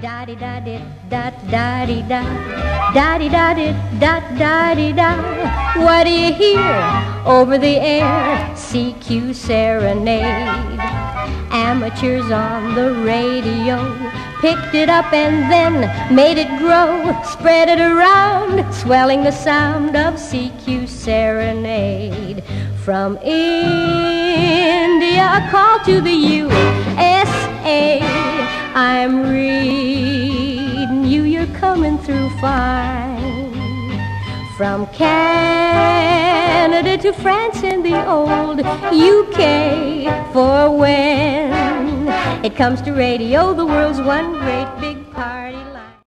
Da di da di da da di da da di da. What do you hear over the air? CQ serenade. Amateurs on the radio picked it up and then made it grow, spread it around, swelling the sound of CQ serenade. From India, a call to the USA. I'm reading you, you're coming through fine. From Canada to France and the old UK. For when it comes to radio, the world's one great